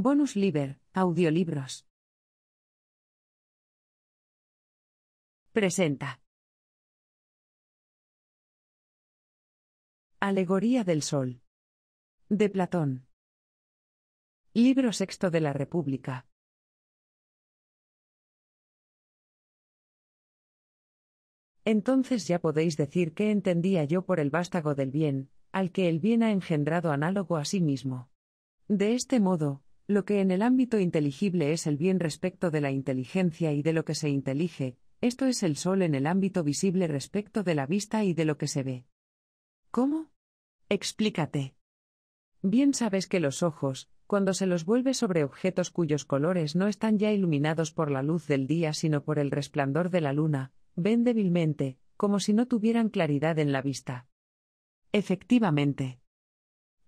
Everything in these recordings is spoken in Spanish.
Bonus Liber, audiolibros. Presenta. Alegoría del Sol. De Platón. Libro sexto de la República. Entonces ya podéis decir qué entendía yo por el vástago del bien, al que el bien ha engendrado análogo a sí mismo. De este modo, lo que en el ámbito inteligible es el bien respecto de la inteligencia y de lo que se intelige, esto es el sol en el ámbito visible respecto de la vista y de lo que se ve. ¿Cómo? Explícate. Bien sabes que los ojos, cuando se los vuelve sobre objetos cuyos colores no están ya iluminados por la luz del día sino por el resplandor de la luna, ven débilmente, como si no tuvieran claridad en la vista. Efectivamente.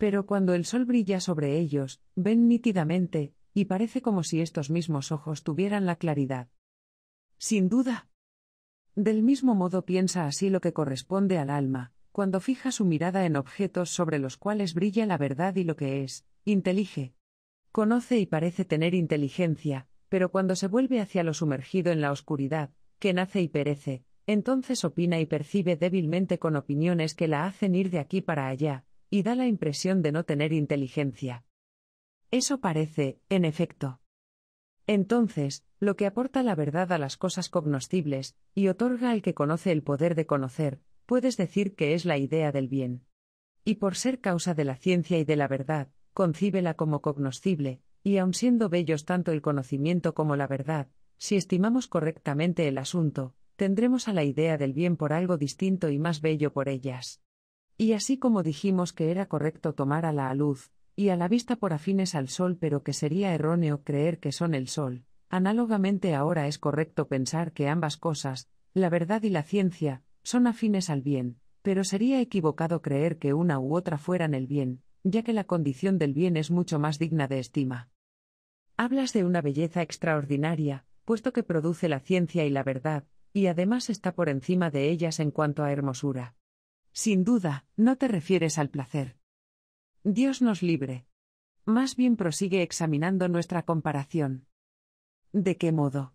Pero cuando el sol brilla sobre ellos, ven nítidamente, y parece como si estos mismos ojos tuvieran la claridad. Sin duda. Del mismo modo piensa así lo que corresponde al alma, cuando fija su mirada en objetos sobre los cuales brilla la verdad y lo que es, intelige. Conoce y parece tener inteligencia, pero cuando se vuelve hacia lo sumergido en la oscuridad, que nace y perece, entonces opina y percibe débilmente con opiniones que la hacen ir de aquí para allá, y da la impresión de no tener inteligencia. Eso parece, en efecto. Entonces, lo que aporta la verdad a las cosas cognoscibles, y otorga al que conoce el poder de conocer, puedes decir que es la idea del bien. Y por ser causa de la ciencia y de la verdad, concíbela como cognoscible, y aun siendo bellos tanto el conocimiento como la verdad, si estimamos correctamente el asunto, tendremos a la idea del bien por algo distinto y más bello por ellas. Y así como dijimos que era correcto tomar a la luz, y a la vista por afines al sol, pero que sería erróneo creer que son el sol, análogamente ahora es correcto pensar que ambas cosas, la verdad y la ciencia, son afines al bien, pero sería equivocado creer que una u otra fueran el bien, ya que la condición del bien es mucho más digna de estima. Hablas de una belleza extraordinaria, puesto que produce la ciencia y la verdad, y además está por encima de ellas en cuanto a hermosura. Sin duda, no te refieres al placer. Dios nos libre. Más bien prosigue examinando nuestra comparación. ¿De qué modo?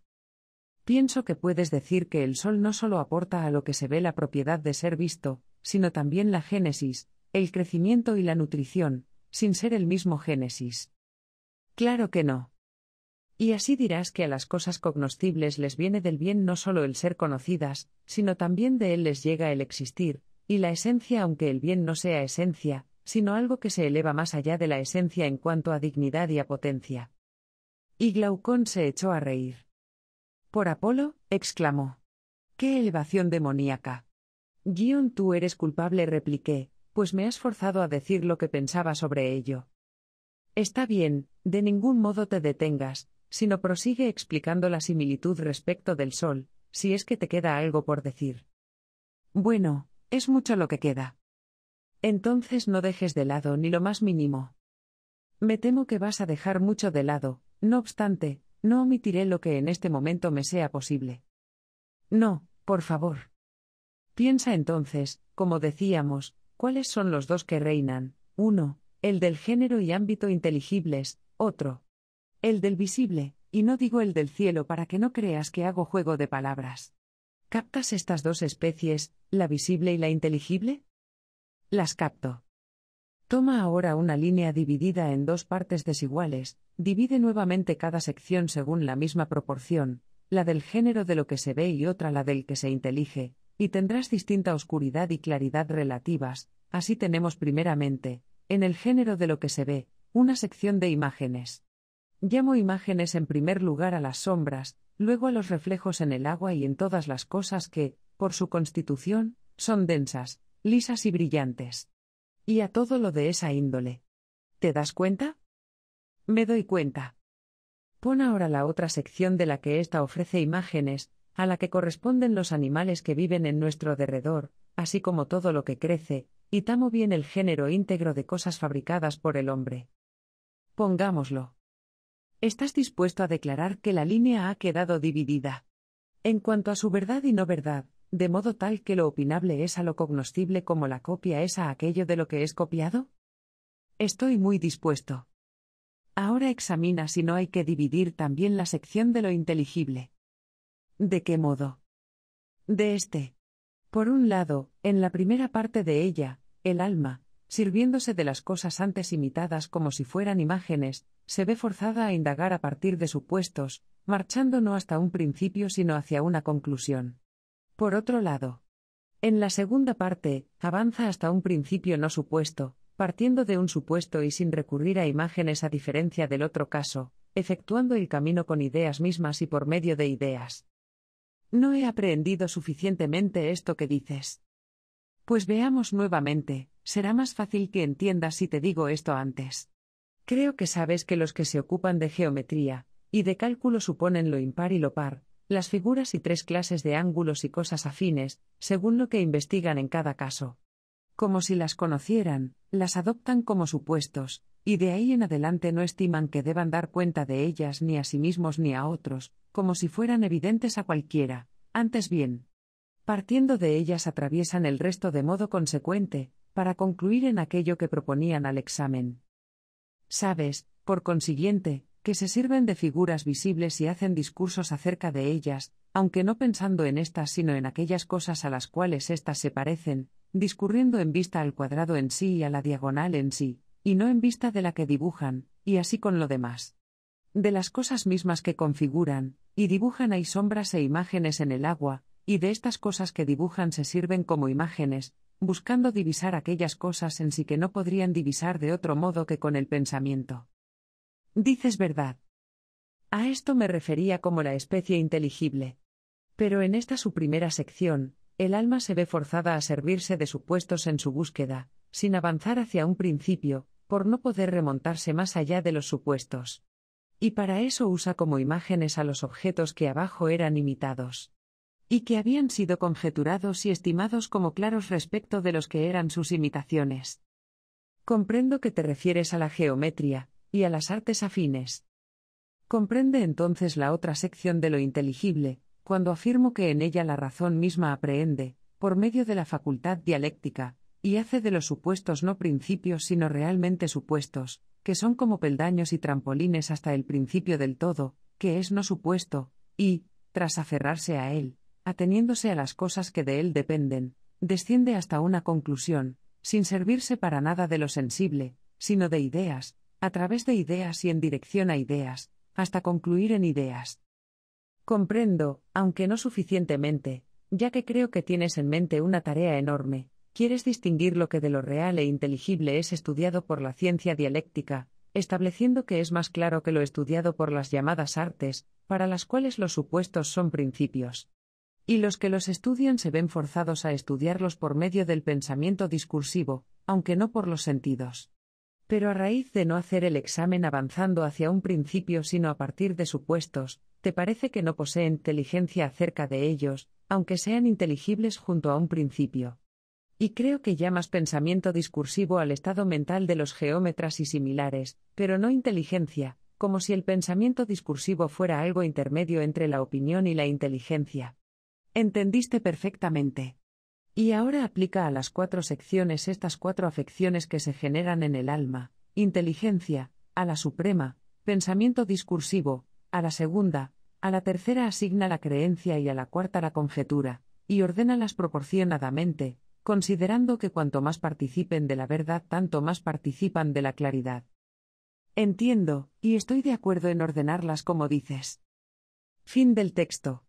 Pienso que puedes decir que el sol no solo aporta a lo que se ve la propiedad de ser visto, sino también la génesis, el crecimiento y la nutrición, sin ser el mismo génesis. Claro que no. Y así dirás que a las cosas cognoscibles les viene del bien no solo el ser conocidas, sino también de él les llega el existir, y la esencia aunque el bien no sea esencia, sino algo que se eleva más allá de la esencia en cuanto a dignidad y a potencia. Y Glaucón se echó a reír. Por Apolo, exclamó. ¡Qué elevación demoníaca! Guión, tú eres culpable, repliqué, pues me has forzado a decir lo que pensaba sobre ello. Está bien, de ningún modo te detengas, sino prosigue explicando la similitud respecto del sol, si es que te queda algo por decir. Bueno, es mucho lo que queda. Entonces no dejes de lado ni lo más mínimo. Me temo que vas a dejar mucho de lado, no obstante, no omitiré lo que en este momento me sea posible. No, por favor. Piensa entonces, como decíamos, cuáles son los dos que reinan, uno, el del género y ámbito inteligibles, otro, el del visible, y no digo el del cielo para que no creas que hago juego de palabras. ¿Captas estas dos especies, la visible y la inteligible? Las capto. Toma ahora una línea dividida en dos partes desiguales, divide nuevamente cada sección según la misma proporción, la del género de lo que se ve y otra la del que se intelige, y tendrás distinta oscuridad y claridad relativas, así tenemos primeramente, en el género de lo que se ve, una sección de imágenes. Llamo imágenes en primer lugar a las sombras, luego a los reflejos en el agua y en todas las cosas que, por su constitución, son densas, lisas y brillantes. Y a todo lo de esa índole. ¿Te das cuenta? Me doy cuenta. Pon ahora la otra sección de la que ésta ofrece imágenes, a la que corresponden los animales que viven en nuestro derredor, así como todo lo que crece, y tamo bien el género íntegro de cosas fabricadas por el hombre. Pongámoslo. ¿Estás dispuesto a declarar que la línea ha quedado dividida? En cuanto a su verdad y no verdad, de modo tal que lo opinable es a lo cognoscible como la copia es a aquello de lo que es copiado? Estoy muy dispuesto. Ahora examina si no hay que dividir también la sección de lo inteligible. ¿De qué modo? De este. Por un lado, en la primera parte de ella, el alma, sirviéndose de las cosas antes imitadas como si fueran imágenes, se ve forzada a indagar a partir de supuestos, marchando no hasta un principio sino hacia una conclusión. Por otro lado, en la segunda parte, avanza hasta un principio no supuesto, partiendo de un supuesto y sin recurrir a imágenes a diferencia del otro caso, efectuando el camino con ideas mismas y por medio de ideas. No he aprehendido suficientemente esto que dices. Pues veamos nuevamente, será más fácil que entiendas si te digo esto antes. Creo que sabes que los que se ocupan de geometría y de cálculo suponen lo impar y lo par, las figuras y tres clases de ángulos y cosas afines, según lo que investigan en cada caso. Como si las conocieran, las adoptan como supuestos, y de ahí en adelante no estiman que deban dar cuenta de ellas ni a sí mismos ni a otros, como si fueran evidentes a cualquiera, antes bien. Partiendo de ellas atraviesan el resto de modo consecuente, para concluir en aquello que proponían al examen. Sabes, por consiguiente, que se sirven de figuras visibles y hacen discursos acerca de ellas, aunque no pensando en estas sino en aquellas cosas a las cuales éstas se parecen, discurriendo en vista al cuadrado en sí y a la diagonal en sí, y no en vista de la que dibujan, y así con lo demás. De las cosas mismas que configuran, y dibujan hay sombras e imágenes en el agua, y de estas cosas que dibujan se sirven como imágenes, buscando divisar aquellas cosas en sí que no podrían divisar de otro modo que con el pensamiento. Dices verdad. A esto me refería como la especie inteligible. Pero en esta su primera sección, el alma se ve forzada a servirse de supuestos en su búsqueda, sin avanzar hacia un principio, por no poder remontarse más allá de los supuestos. Y para eso usa como imágenes a los objetos que abajo eran imitados. Y que habían sido conjeturados y estimados como claros respecto de los que eran sus imitaciones. Comprendo que te refieres a la geometría, y a las artes afines. Comprende entonces la otra sección de lo inteligible, cuando afirmo que en ella la razón misma aprehende, por medio de la facultad dialéctica, y hace de los supuestos no principios sino realmente supuestos, que son como peldaños y trampolines hasta el principio del todo, que es no supuesto, y, tras aferrarse a él, ateniéndose a las cosas que de él dependen, desciende hasta una conclusión, sin servirse para nada de lo sensible, sino de ideas, a través de ideas y en dirección a ideas, hasta concluir en ideas. Comprendo, aunque no suficientemente, ya que creo que tienes en mente una tarea enorme, quieres distinguir lo que de lo real e inteligible es estudiado por la ciencia dialéctica, estableciendo que es más claro que lo estudiado por las llamadas artes, para las cuales los supuestos son principios. Y los que los estudian se ven forzados a estudiarlos por medio del pensamiento discursivo, aunque no por los sentidos. Pero a raíz de no hacer el examen avanzando hacia un principio sino a partir de supuestos, ¿te parece que no posee inteligencia acerca de ellos, aunque sean inteligibles junto a un principio? Y creo que llamas pensamiento discursivo al estado mental de los geómetras y similares, pero no inteligencia, como si el pensamiento discursivo fuera algo intermedio entre la opinión y la inteligencia. Entendiste perfectamente. Y ahora aplica a las cuatro secciones estas cuatro afecciones que se generan en el alma, inteligencia, a la suprema, pensamiento discursivo, a la segunda, a la tercera asigna la creencia y a la cuarta la conjetura, y ordénalas proporcionadamente, considerando que cuanto más participen de la verdad, tanto más participan de la claridad. Entiendo, y estoy de acuerdo en ordenarlas como dices. Fin del texto.